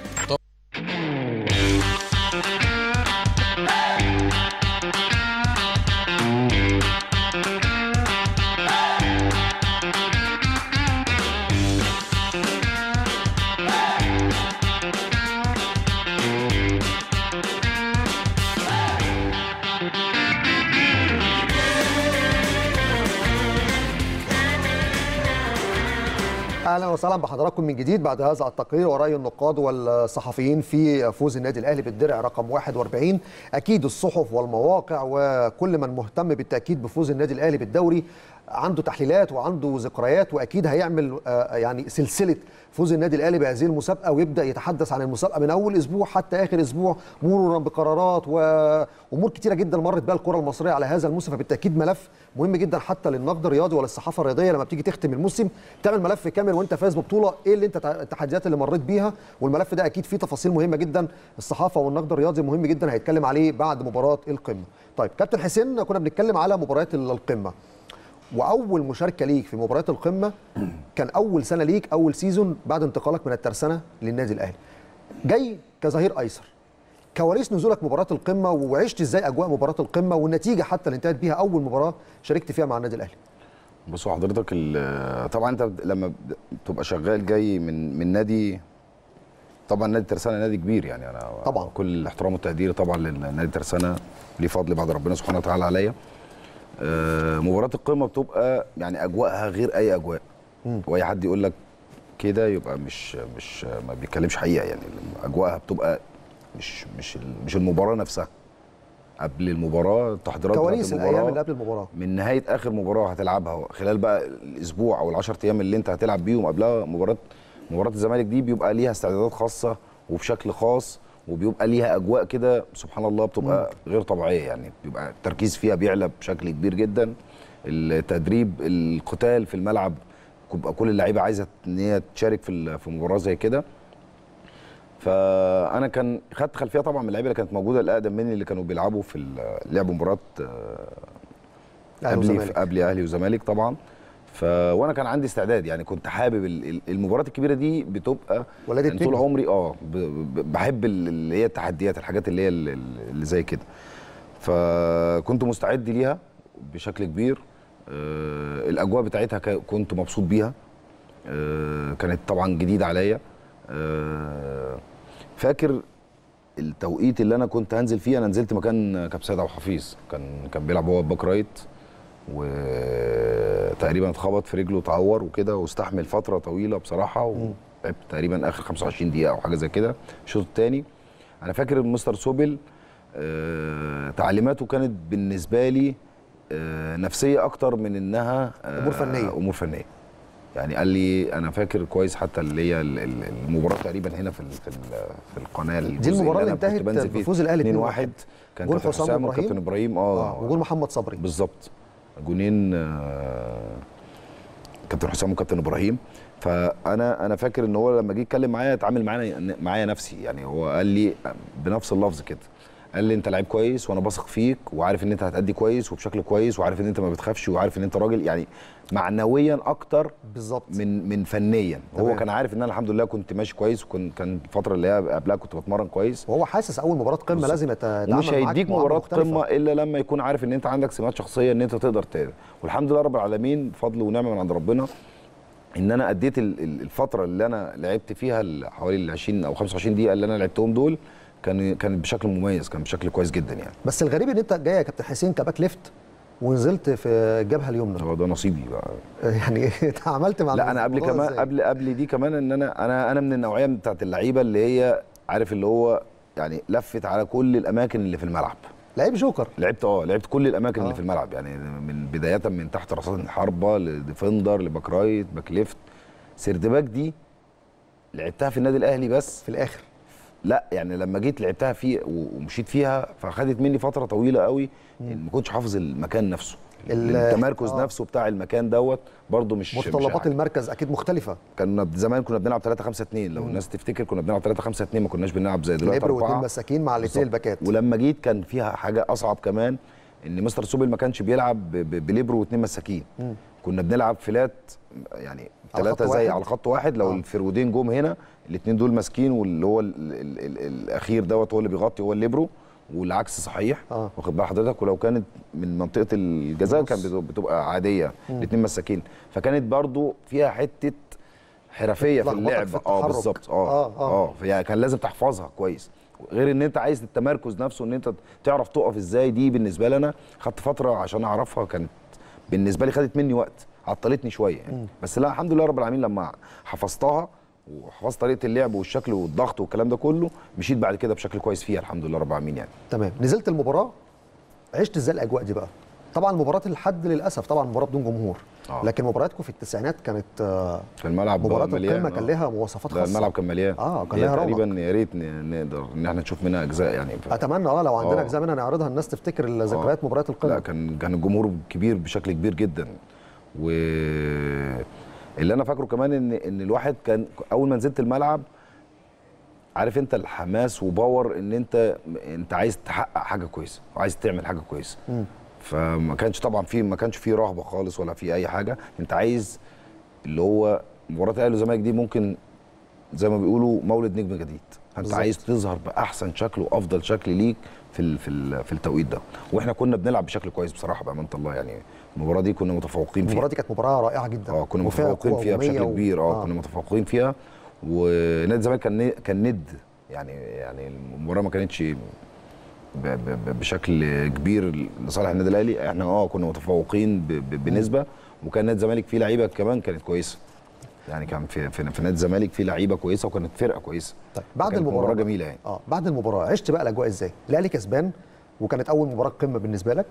وسهلا بحضراتكم من جديد بعد هذا التقرير ورأي النقاد والصحفيين في فوز النادي الأهلي بالدرع رقم 41 أكيد الصحف والمواقع وكل من مهتم بالتأكيد بفوز النادي الأهلي بالدوري عنده تحليلات وعنده ذكريات وأكيد هيعمل آه، يعني سلسلة فوز النادي الأهلي بهذه المسابقة ويبدأ يتحدث عن المسابقة من أول أسبوع حتى آخر أسبوع مرورا بقرارات وأمور كتيرة جدا مرت بها الكرة المصرية على هذا الموسم. فبالتأكيد ملف مهم جدا حتى للنقد الرياضي وللصحافه الرياضية لما بتيجي تختم الموسم. تعمل ملف كامل وأنت فاز ببطولة إيه اللي أنت التحديات اللي مريت بيها؟ والملف ده أكيد فيه تفاصيل مهمة جدا. الصحافة والنقد الرياضي مهم جدا هيتكلم عليه بعد مباراة القمة. طيب كابتن حسين كنا بنتكلم على مباريات القمة. وأول مشاركة ليك في مباريات القمة كان أول سنة ليك أول season بعد انتقالك من الترسانة للنادي الأهلي. جاي كظهير أيسر. كواليس نزولك مباراه القمة وعشت إزاي أجواء مباراه القمة والنتيجة حتى اللي انتهت بيها أول مباراة شاركت فيها مع النادي الأهلي. بصوا حضرتك طبعا أنت لما بتبقى شغال جاي من من نادي طبعا نادي ترسانه نادي كبير يعني. أنا طبعا. كل الاحترام والتقدير طبعا لنادي ترسانه ليه فضل بعد ربنا سبحانه وتعالى عليا. مباراة القمة بتبقى يعني أجواءها غير أي أجواء. وأي حد يقول لك كده يبقى مش مش ما بيتكلمش حقيقة يعني. أجواءها بتبقى مش مش مش المباراة نفسها. قبل المباراة التحضيرات بتاعت كواليس. الأيام اللي قبل المباراة. من نهاية آخر مباراة هتلعبها. خلال بقى الأسبوع أو العشر أيام اللي أنت هتلعب بيهم قبلها مباراة مباراة الزمالك دي بيبقى ليها استعدادات خاصة وبشكل خاص. وبيبقى ليها أجواء كده سبحان الله بتبقى غير طبيعية. يعني بيبقى التركيز فيها بيعلى بشكل كبير جدا. التدريب القتال في الملعب بيبقى كل اللعيبة عايزة إن هي تشارك في في مباراة زي كده. فأنا كان خدت خلفية طبعا من اللعيبة اللي كانت موجودة الأقدم مني اللي كانوا بيلعبوا في لعبوا مباراة آه، قبلي. قبلي أهلي وزمالك طبعا. ف وأنا كان عندي استعداد يعني كنت حابب ال- ال- المباريات الكبيرة دي بتبقى ولادة يعني طول. عمري آه ب- ب- بحب ال- اللي هي التحديات الحاجات اللي هي ال- ال- اللي زي كده. فكنت مستعد ليها بشكل كبير. آه، الأجواء بتاعتها ك- كنت مبسوط بيها. آه، كانت طبعا جديدة عليا. آه، فاكر التوقيت اللي أنا كنت هنزل فيه؟ أنا نزلت مكان كابتن سيد عبد الحفيظ كان كان بيلعب هو back right. وتقريبا اتخبط في رجله اتعور وكده واستحمل فترة طويلة بصراحة ولعبت تقريبا آخر 25 دقيقة أو حاجة زي كده. الشوط الثاني أنا فاكر مستر زوبل آه، تعليماته كانت بالنسبة لي آه، نفسية أكتر من إنها آه، أمور فنية. أمور فنية. يعني قال لي أنا فاكر كويس حتى اللي هي ال- ال- المباراة تقريبا هنا في في في القناة دي المباراة اللي انتهت بفوز الأهلي 2-1 كان جول كابتن حسام إبراهيم. وكابتن إبراهيم. آه. آه وجول محمد صبري. بالظبط. جونين آه، كابتن حسام وكابتن إبراهيم. فأنا أنا فاكر إن هو لما جه يتكلم معايا اتعامل معايا معايا نفسي. يعني هو قال لي بنفس اللفظ كده. قال لي انت لعيب كويس وأنا بثق فيك وعارف ان انت هتأدي كويس وبشكل كويس وعارف ان انت ما بتخافش وعارف ان انت راجل يعني معنويا أكتر بالظبط من من فنيا هو تمام. كان عارف إن أنا الحمد لله كنت ماشي كويس وكنت كان الفترة اللي هي قبلها كنت بتمرن كويس وهو حاسس أول مباراة قمة. لازم يتعامل معاك هيديك مباراة. قمة إلا لما يكون عارف إن أنت عندك سمات شخصية إن أنت تقدر تقدر والحمد لله رب العالمين فضل ونعمة من عند ربنا إن أنا أديت ال- ال- الفترة اللي أنا لعبت فيها ال- حوالي ال 20 أو 25 دقيقة اللي أنا لعبتهم دول كان كان بشكل مميز كان بشكل كويس جدا يعني. بس الغريب إن أنت جاي يا كابتن حسين ك back left ونزلت في الجبهه اليمنى. هو ده نصيبي بقى. يعني اتعاملت مع لا أنا قبل كمان؟ قبل قبل دي كمان إن أنا أنا أنا من النوعية بتاعت اللعيبة اللي هي عارف اللي هو يعني لفت على كل الأماكن اللي في الملعب. لعيب جوكر. لعبت آه لعبت كل الأماكن آه. اللي في الملعب يعني من بداية من تحت رصاص الحربة ل defender ل back right back left. third back دي لعبتها في النادي الأهلي بس. في الآخر. لا يعني لما جيت لعبتها فيه و- ومشيت فيها فاخدت مني فترة طويلة قوي ما كنتش حافظ المكان نفسه ال- التمركز آه. نفسه بتاع المكان دوت برضه مش مش متطلبات عارف. المركز أكيد مختلفة كنا زمان كنا بنلعب 3 5 2 لو الناس تفتكر كنا بنلعب 3 5 2 ما كناش بنلعب زي دلوقتي الليبرو واثنين. مساكين مع الاثنين. الباكات ولما جيت كان فيها حاجة أصعب كمان إن مستر زوبل ما كانش بيلعب بليبرو واثنين مساكين كنا بنلعب flat يعني ثلاثة زي واحد؟ على خط واحد لو. آه. الفرودين جم هنا الاثنين دول ماسكين واللي هو ال ال ال ال الأخير دوت هو اللي بيغطي هو الليبرو والعكس صحيح. آه. واخد بال حضرتك؟ ولو كانت من منطقة الجزاء النص. كان بتبقى- عادية. الاثنين مساكين فكانت برضو فيها حتة حرفية في اللعب. آه. بالظبط. آه، آه آه. آه. فهي كان لازم تحفظها كويس. غير إن أنت عايز التمركز نفسه إن أنت تعرف تقف إزاي دي بالنسبة لي أنا خدت فترة عشان أعرفها كانت بالنسبة لي خدت مني وقت عطلتني شوية يعني. بس لا الحمد لله رب العالمين لما حفظتها وحفظت طريقة اللعب والشكل والضغط والكلام ده كله مشيت بعد كده بشكل كويس فيها الحمد لله رب العالمين يعني. تمام. نزلت المباراة عشت إزاي الأجواء دي بقى؟ طبعا مباراة الحد للأسف طبعا مباراة بدون جمهور. آه. لكن مبارياتكم في التسعينات كانت آه، كان الملعب مباراة القمة كان آه. لها مواصفات لا خاصة. الملعب كان مليان. آه، كان لها. تقريبا يا ريت نقدر إن إحنا نشوف منها أجزاء يعني. ف... أتمنى آه لو عندنا آه. أجزاء منها نعرضها الناس تفتكر ذكريات مباريات لا القمة. كان كان الجمهور كبير بشكل كبير جدا. و اللي أنا فاكره كمان ان إن الواحد كان أول ما نزلت الملعب عارف أنت الحماس وباور إن أنت أنت عايز تحقق حاجة كويسة وعايز تعمل حاجة كويسة. فما كانش طبعا في ما كانش في رهبة خالص ولا في أي حاجة. أنت عايز اللي هو مباراة الأهلي والزمالك دي ممكن زي ما بيقولوا مولد نجم جديد. انت بالظبط. عايز تظهر بأحسن شكل وأفضل شكل ليك في في في التوقيت ده. وإحنا كنا بنلعب بشكل كويس بصراحة بأمانة الله يعني المباراة دي كنا متفوقين فيها. المباراة دي كانت مباراة رائعة جدا. آه كنا متفوقين فيها بشكل و- كبير. آه كنا متفوقين فيها. ونادي الزمالك كان كان ند. يعني يعني المباراة ما كانتش ب- ب- ب- بشكل كبير لصالح النادي الأهلي. إحنا آه كنا متفوقين ب- ب- بنسبة. وكان نادي الزمالك فيه لعيبة كمان كانت كويسة. يعني كان في في, في نادي الزمالك فيه لعيبة كويسة وكانت فرقة كويسة. طيب بعد المباراة مباراة جميلة يعني. آه بعد المباراة عشت بقى الأجواء إزاي؟ الأهلي كسبان وكانت أول مباراة قمة بالنسبة لك؟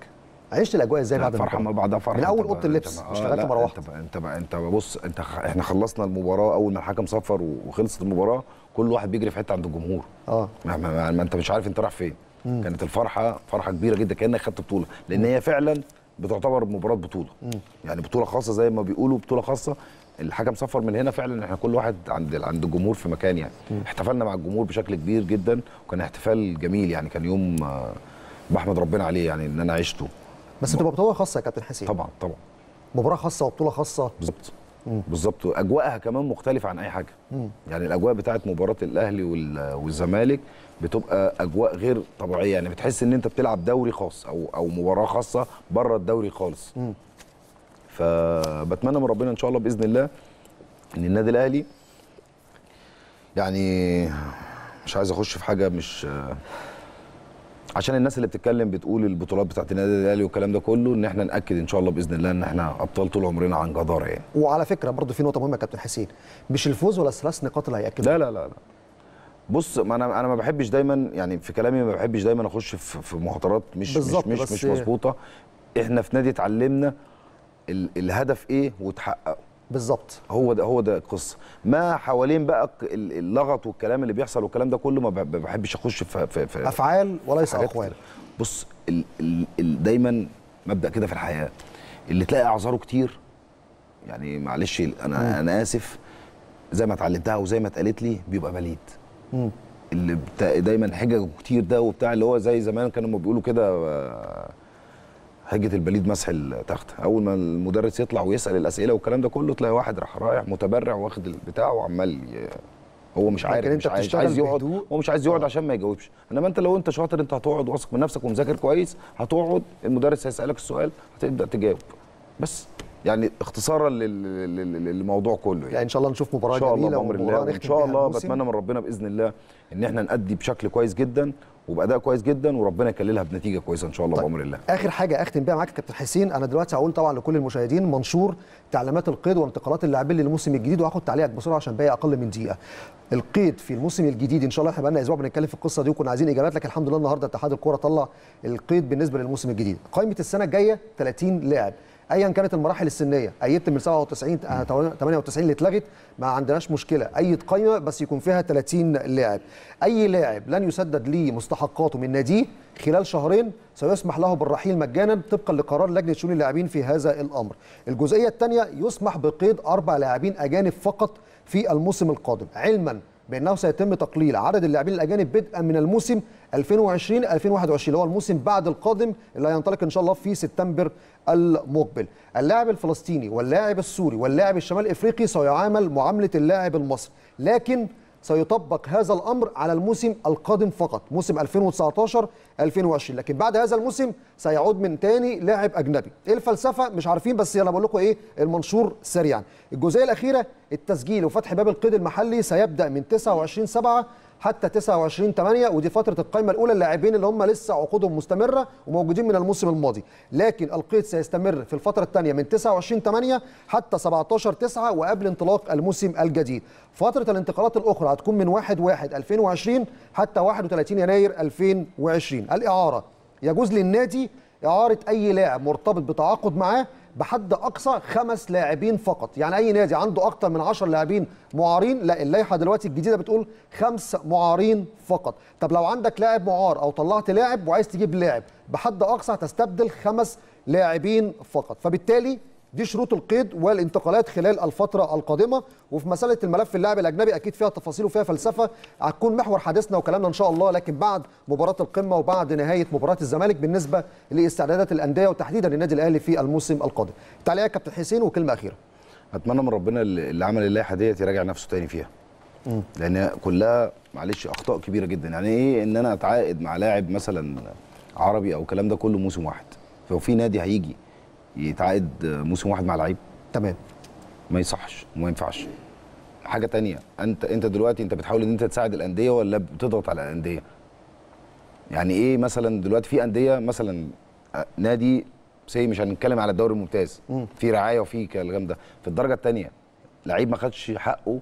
عشت الأجواء إزاي بعد فرحه ما بعدها فرحه من بقى- أوضة اللبس، اشتغلت مروحة. أنت بقى أنت بقى أنت بص أنت إحنا خلصنا المباراة أول ما الحكم صفر وخلصت المباراة كل واحد بيجري في حتة عند الجمهور. آه. ما, ما, ما أنت مش عارف أنت رايح فين. كانت الفرحة فرحة كبيرة جدا كأنك خدت بطولة. لأن هي فعلا بتعتبر مباراة بطولة. يعني بطولة خاصة زي ما بيقولوا بطولة خاصة. الحكم صفر من هنا فعلا إحنا كل واحد عند عند الجمهور في مكان يعني. احتفلنا مع الجمهور بشكل كبير جدا. وكان احتفال جميل يعني. كان يوم آه، بحمد ربنا عليه يعني إن أنا عشته. بس بتبقى بطولة خاصة يا كابتن حسين. طبعا طبعا. مباراة خاصة وبطولة خاصة. بالظبط. بالظبط. اجواءها كمان مختلفة عن أي حاجة. يعني الأجواء بتاعت مباراة الأهلي وال- والزمالك بتبقى أجواء غير طبيعية. يعني بتحس إن أنت بتلعب دوري خاص أو أو مباراة خاصة بره الدوري خالص. فبتمنى من ربنا إن شاء الله بإذن الله إن النادي الأهلي يعني مش عايز أخش في حاجة مش عشان الناس اللي بتتكلم بتقول البطولات بتاعت النادي الأهلي والكلام ده كله إن إحنا نأكد إن شاء الله بإذن الله إن إحنا أبطال طول عمرنا عن جدارة يعني. وعلى فكرة برضو في نقطة مهمة يا كابتن حسين مش الفوز ولا الثلاث نقاط اللي هيأكدوا. لا لا لا لا. بص ما أنا أنا ما بحبش دايما يعني في كلامي ما بحبش دايما أخش في مهاترات مش مش مش, مش مظبوطة. إحنا في نادي اتعلمنا ال الهدف إيه وتحققه. بالظبط. هو ده هو ده القصة. ما حوالين بقى ال- اللغط والكلام اللي بيحصل والكلام ده كله ما بحبش أخش في في, في أفعال وليس أقوال. بص ال ال ال دايما مبدأ كده في الحياة. اللي تلاقي أعذاره كتير يعني معلش أنا أنا آسف زي ما اتعلمتها وزي ما اتقالت لي بيبقى بليد. اللي بتا... دايما حجج كتير ده وبتاع اللي هو زي زمان كانوا بيقولوا كده آه، حجه البليد مسح التخت. أول ما المدرس يطلع ويسأل الأسئلة والكلام ده كله تلاقي واحد راح رايح متبرع واخد البتاع وعمال ي... هو مش عارف لكن مش عايز, عايز يقعد. هو مش عايز يقعد عشان ما يجاوبش. إنما أنت لو أنت شاطر أنت هتقعد واثق من نفسك ومذاكر كويس هتقعد المدرس هيسألك السؤال هتبدأ تجاوب. بس يعني اختصارا لل- لل- للموضوع كله يعني. إن شاء الله نشوف مباراة إن شاء الله جميلة بأمر الله نختم شاء الله. بتمنى من ربنا بإذن الله إن إحنا نأدي بشكل كويس جدا وبأداء كويس جدا وربنا يكللها بنتيجة كويسة إن شاء الله طيب. بأمر الله. آخر حاجة أختم بيها معاك يا كابتن حسين أنا دلوقتي هقول طبعا لكل المشاهدين منشور تعليمات القيد وانتقالات اللاعبين للموسم الجديد وهاخد تعليقك بسرعة عشان باقي أقل من دقيقة. القيد في الموسم الجديد إن شاء الله إحنا بقالنا أسبوع بنتكلم في القصة دي وكنا عايزين إجابات لكن الحمد لله النهارده اتحاد الكورة طلع القيد بالنسبة للموسم الجديد. قائمة السنة الجاية 30 لاعب. ايا كانت المراحل السنية. ايدت من 97 آه، 98 اللي اتلغت ما عندناش مشكلة. أي قائمه بس يكون فيها 30 لاعب. أي لاعب لن يسدد ليه مستحقاته من ناديه خلال شهرين سيسمح له بالرحيل مجانا طبقا لقرار لجنة شؤون اللاعبين في هذا الأمر. الجزئية الثانية يسمح بقيد أربع لاعبين أجانب فقط في الموسم القادم. علما بأنه سيتم تقليل عدد اللاعبين الأجانب بدءا من الموسم 2020 2021 اللي هو الموسم بعد القادم اللي هينطلق إن شاء الله في سبتمبر المقبل. اللاعب الفلسطيني واللاعب السوري واللاعب الشمال إفريقي سيعامل معاملة اللاعب المصري لكن سيطبق هذا الأمر على الموسم القادم فقط موسم 2019 2020 لكن بعد هذا الموسم سيعود من تاني لاعب أجنبي. إيه الفلسفة؟ مش عارفين بس يلا بقول لكم إيه المنشور سريعا. الجزئية الأخيرة التسجيل وفتح باب القيد المحلي سيبدأ من 29 7 حتى 29 8 ودي فترة القائمه الأولى اللاعبين اللي هم لسه عقودهم مستمرة وموجودين من الموسم الماضي. لكن القيد سيستمر في الفترة الثانية من 29 8 حتى 17 9 وقبل انطلاق الموسم الجديد. فترة الانتقالات الأخرى هتكون من 1 1 2020 حتى 31 يناير 2020 الإعارة. يجوز للنادي إعارة أي لاعب مرتبط بتعاقد معاه بحد أقصى خمس لاعبين فقط. يعني أي نادي عنده أكتر من 10 لاعبين معارين لا اللائحة دلوقتي الجديدة بتقول خمس معارين فقط. طب لو عندك لاعب معار أو طلعت لاعب وعايز تجيب لاعب بحد أقصى هتستبدل خمس لاعبين فقط. فبالتالي دي شروط القيد والانتقالات خلال الفترة القادمة. وفي مسألة الملف اللاعب الأجنبي أكيد فيها تفاصيل وفيها فلسفة هتكون محور حديثنا وكلامنا إن شاء الله. لكن بعد مباراة القمة وبعد نهاية مباراة الزمالك بالنسبة لاستعدادات الأندية وتحديدا النادي الأهلي في الموسم القادم. تعليق يا كابتن حسين وكلمة أخيرة. أتمنى من ربنا اللي عمل اللائحه ديت يراجع نفسه تاني فيها. لأن كلها معلش أخطاء كبيرة جدا. يعني إيه إن أنا أتعاقد مع لاعب مثلا عربي أو الكلام ده كله موسم واحد؟ فهو في نادي هيجي يتعاقد موسم واحد مع لعيب تمام. ما يصحش وما ينفعش. حاجة تانية أنت أنت دلوقتي أنت بتحاول إن أنت تساعد الأندية ولا بتضغط على الأندية؟ يعني إيه مثلا دلوقتي في أندية مثلا آه، نادي C مش هنتكلم على الدوري الممتاز في رعاية وفي كلام ده. في الدرجة الثانية لعيب ما خدش حقه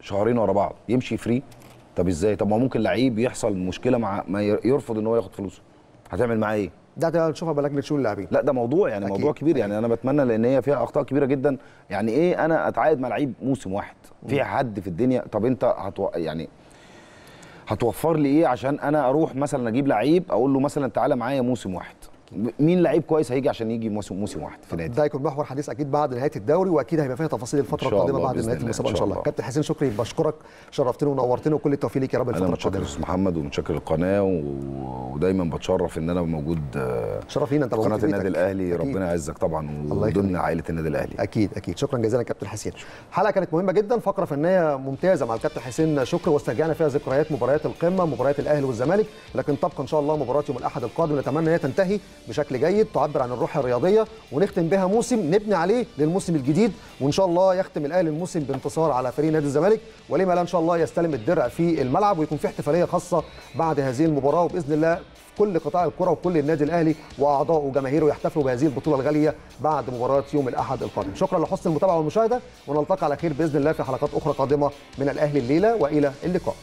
شهرين ورا بعض يمشي free. طب إزاي؟ طب ما ممكن لعيب يحصل مشكلة مع ما ير- يرفض إن هو ياخد فلوسه. هتعمل معاه إيه؟ ده ده هنشوفها بلجنة شؤون اللاعبين. لا ده موضوع يعني أكيد. موضوع كبير. يعني أنا بتمنى لأن هي فيها أخطاء كبيرة جدا. يعني إيه أنا اتعاقد مع لعيب موسم واحد. في حد في الدنيا؟ طب أنت هتو... يعني هتوفر لي إيه عشان أنا أروح مثلا أجيب لعيب أقول له مثلا تعالى معايا موسم واحد؟ مين لعيب كويس هيجي عشان يجي موسم موسم واحد في نادي ده هيكون محور حديث أكيد بعد نهاية الدوري وأكيد هيبقى فيها تفاصيل الفترة القادمة بعد نهاية المسابقة إن شاء الله. كابتن حسين شكري بشكرك شرفتني ونورتني وكل التوفيق ليك يا رب أنا الفترة متشكر القادمه أستاذ محمد ومتشكر القناه و... ودايما بتشرف إن أنا موجود آه، شرف لينا انت قناة النادي. الأهلي أكيد. ربنا يعزك طبعا وضمن. عائلة النادي الأهلي أكيد أكيد شكرا جزيلا كابتن حسين حلقة كانت مهمة جدا فقرة فنية ممتازة مع الكابتن حسين شكري واسترجعنا فيها ذكريات مباريات القمة مباريات الأهلي والزمالك لكن تبقى إن شاء الله مباراة يوم الأحد القادم نتمنى هي تنتهي بشكل جيد تعبر عن الروح الرياضية ونختم بها موسم نبني عليه للموسم الجديد. وإن شاء الله يختم الاهلي الموسم بانتصار على فريق نادي الزمالك. ولما لا إن شاء الله يستلم الدرع في الملعب ويكون في احتفالية خاصة بعد هذه المباراة. وبإذن الله كل قطاع الكرة وكل النادي الأهلي واعضائه وجماهيره يحتفلوا بهذه البطولة الغالية بعد مباراة يوم الأحد القادم. شكرا لحسن المتابعة والمشاهدة ونلتقي على خير بإذن الله في حلقات أخرى قادمة من الأهلي الليلة. وإلى اللقاء.